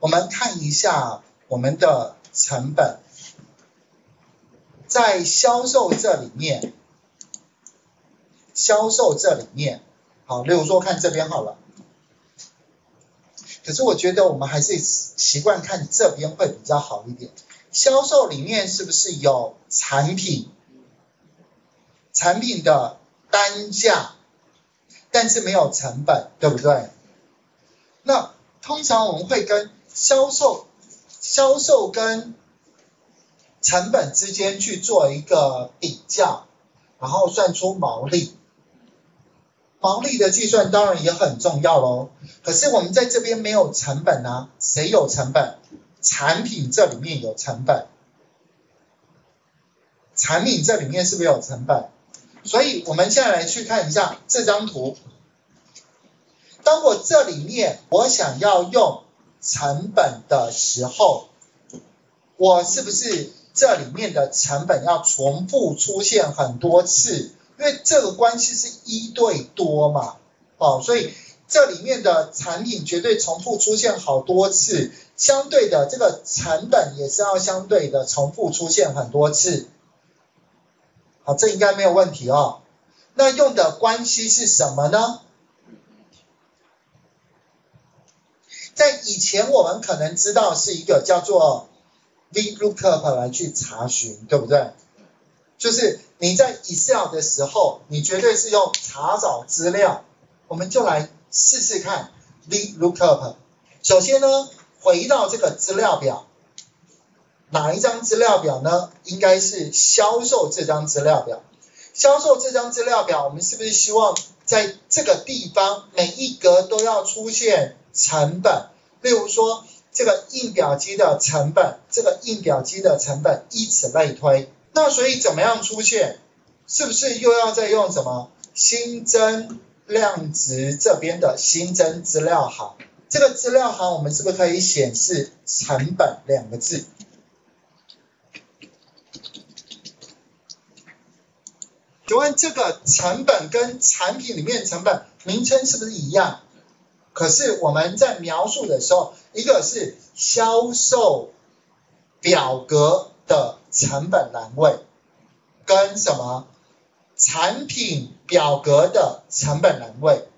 我们看一下我们的成本，在销售这里面，销售这里面，好，例如说看这边好了。可是我觉得我们还是习惯看这边会比较好一点。销售里面是不是有产品？产品的单价，但是没有成本，对不对？那通常我们会跟销售、销售跟成本之间去做一个比较，然后算出毛利。毛利的计算当然也很重要喽。可是我们在这边没有成本啊，谁有成本？产品这里面有成本，产品这里面是不是有成本？所以我们现在来去看一下这张图。当我这里面我想要用成本的时候，我是不是这里面的成本要重复出现很多次？因为这个关系是一对多嘛，哦，所以。这里面的产品绝对重复出现好多次，相对的这个成本也是要相对的重复出现很多次。好，这应该没有问题哦。那用的关系是什么呢？在以前我们可能知道是一个叫做 VLOOKUP 来去查询，对不对？就是你在 Excel 的时候，你绝对是用查找资料，我们就来。试试看，VLOOKUP。首先呢，回到这个资料表，哪一张资料表呢？应该是销售这张资料表。销售这张资料表，我们是不是希望在这个地方每一格都要出现成本？例如说，这个印表机的成本，这个印表机的成本，以此类推。那所以怎么样出现？是不是又要再用什么新增？量值这边的新增资料行，这个资料行我们是不是可以显示成本两个字？请问这个成本跟产品里面成本名称是不是一样？可是我们在描述的时候，一个是销售表格的成本栏位，跟什么？产品表格的成本栏位，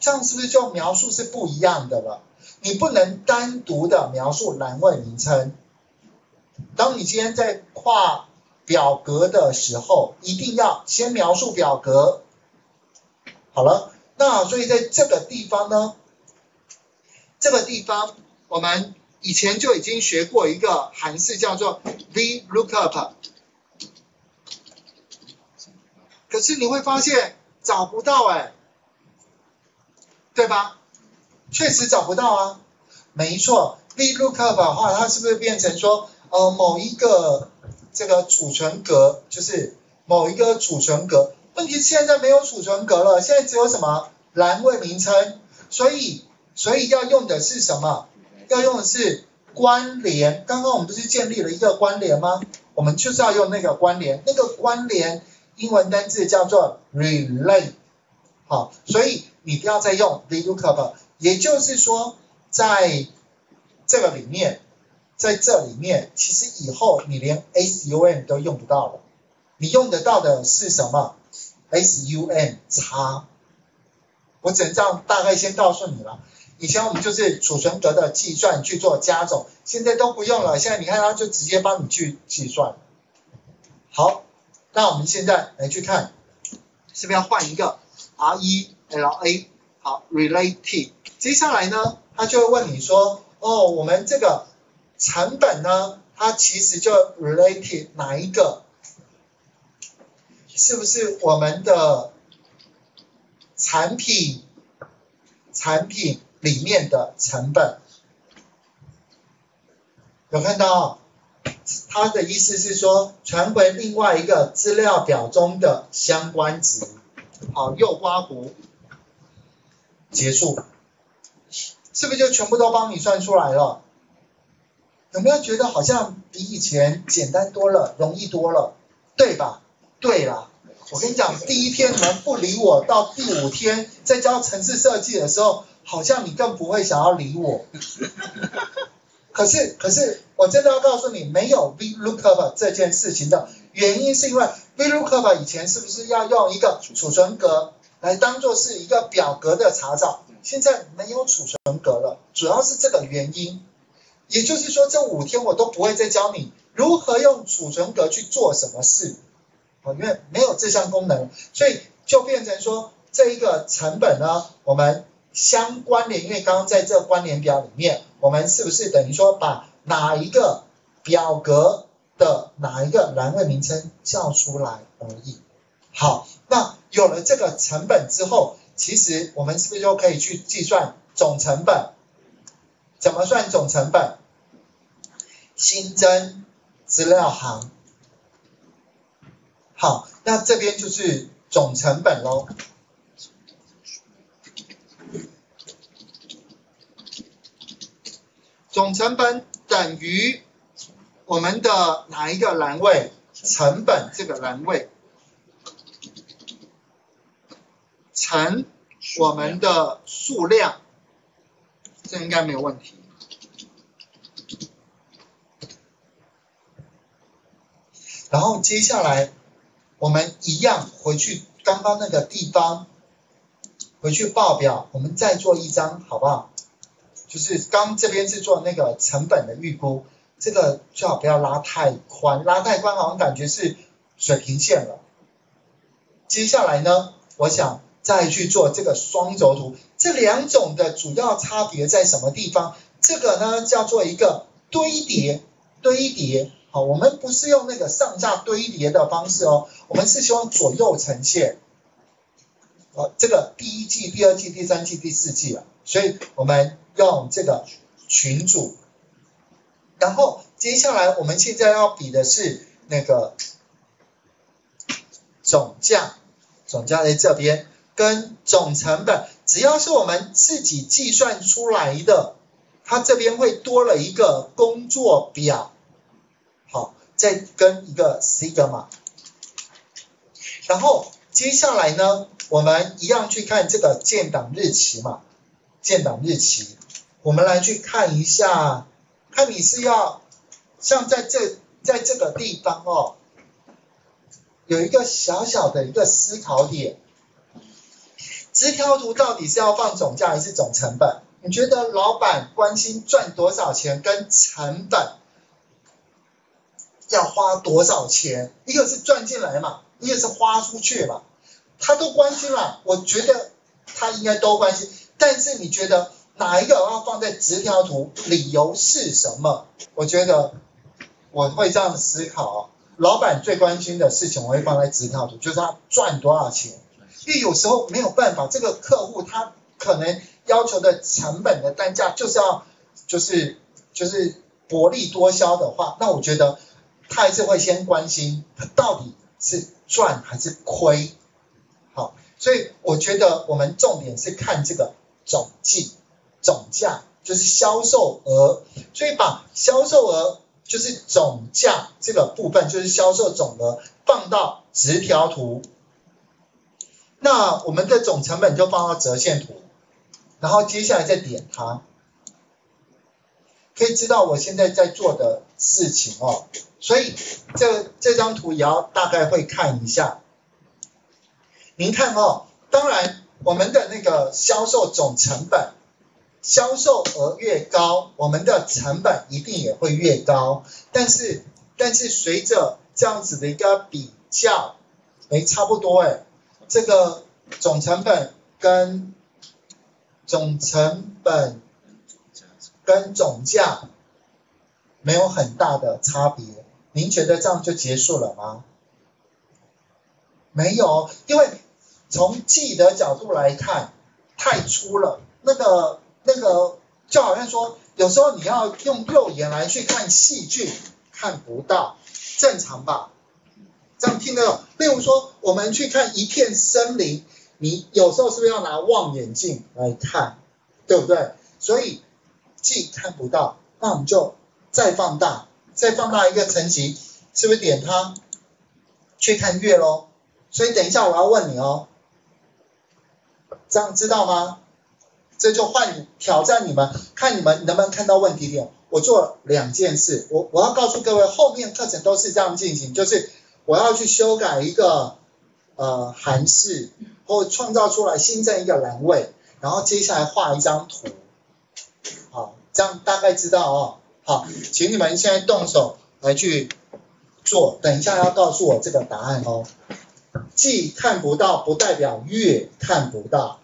这样是不是就描述是不一样的了？你不能单独的描述栏位名称。当你今天在跨表格的时候，一定要先描述表格。好了，那所以在这个地方呢，这个地方我们以前就已经学过一个函式，叫做 VLOOKUP。可是你会发现找不到哎，对吧？确实找不到啊，没错。VLOOKUP 的话，它是不是变成说，呃，某一个这个储存格，就是某一个储存格？问题现在没有储存格了，现在只有什么栏位名称？所以，所以要用的是什么？要用的是关联。刚刚我们不是建立了一个关联吗？我们就是要用那个关联，那个关联。英文单字叫做 relate，好，所以你不要再用 VLOOKUP，也就是说，在这个里面，在这里面，其实以后你连 SUM 都用不到了，你用得到的是什么？SUM 差，我只能这样大概先告诉你了。以前我们就是储存格的计算去做加总，现在都不用了，现在你看它就直接帮你去计算。好。那我们现在来去看，是不是要换一个 R E L A 好 related，接下来呢，他就会问你说，哦，我们这个成本呢，它其实就 related 哪一个？是不是我们的产品产品里面的成本？有看到？他的意思是说，传回另外一个资料表中的相关值。好，右刮胡，结束，是不是就全部都帮你算出来了？有没有觉得好像比以前简单多了，容易多了，对吧？对了，我跟你讲，第一天你们不理我，到第五天在教城市设计的时候，好像你更不会想要理我。可是可是我真的要告诉你，没有 VLOOKUP 这件事情的原因，是因为 VLOOKUP 以前是不是要用一个储存格来当做是一个表格的查找？现在没有储存格了，主要是这个原因。也就是说，这五天我都不会再教你如何用储存格去做什么事，因为没有这项功能，所以就变成说这一个成本呢，我们相关联，因为刚刚在这关联表里面，我们是不是等于说把哪一个表格的哪一个栏位名称叫出来而已。好，那有了这个成本之后，其实我们是不是就可以去计算总成本？怎么算总成本？新增资料行。好，那这边就是总成本喽。总成本等于我们的哪一个栏位？成本这个栏位乘我们的数量。这应该没有问题。然后接下来我们一样回去刚刚那个地方，回去报表，我们再做一张好不好？就是刚这边是做那个成本的预估，这个最好不要拉太宽，拉太宽好像感觉是水平线了。接下来呢，我想。再去做这个双轴图，这两种的主要差别在什么地方？这个呢叫做一个堆叠，堆叠。好，我们不是用那个上下堆叠的方式哦，我们是希望左右呈现。好，这个第一季、第二季、第三季、第四季了，所以我们用这个群组。然后接下来我们现在要比的是那个总价，总价在这边。跟总成本，只要是我们自己计算出来的，它这边会多了一个工作表，好，再跟一个 sigma，然后接下来呢，我们一样去看这个建档日期嘛，建档日期，我们来去看一下，看你是要像在这在这个地方哦，有一个小小的一个思考点。直条图到底是要放总价还是总成本？你觉得老板关心赚多少钱跟成本要花多少钱？一个是赚进来嘛，一个是花出去嘛，他都关心了。我觉得他应该都关心，但是你觉得哪一个我要放在直条图？理由是什么？我觉得我会这样思考，老板最关心的事情我会放在直条图，就是他赚多少钱。因为有时候没有办法，这个客户他可能要求的成本的单价就是要就是就是薄利多销的话，那我觉得他还是会先关心他到底是赚还是亏。好，所以我觉得我们重点是看这个总计总价，就是销售额，所以把销售额就是总价这个部分，就是销售总额放到直条图。那我们的总成本就放到折线图，然后接下来再点它，可以知道我现在在做的事情哦。所以这这张图也要大概会看一下。您看哦，当然我们的那个销售总成本，销售额越高，我们的成本一定也会越高。但是但是随着这样子的一个比较，哎，差不多哎。这个总成本跟总成本跟总价没有很大的差别，您觉得这样就结束了吗？没有，因为从记的角度来看太粗了，那个那个就好像说有时候你要用肉眼来去看细菌，看不到，正常吧？这样听得懂？例如说，我们去看一片森林，你有时候是不是要拿望远镜来看，对不对？所以既看不到，那我们就再放大，再放大一个层级，是不是点它去看月喽？所以等一下我要问你哦，这样知道吗？这就换你挑战你们，看你们能不能看到问题点。我做两件事，我我要告诉各位，后面课程都是这样进行，就是我要去修改一个呃函式，或创造出来新增一个栏位，然后接下来画一张图，好，这样大概知道哦。好，请你们现在动手来去做，等一下要告诉我这个答案哦。既看不到不代表越看不到，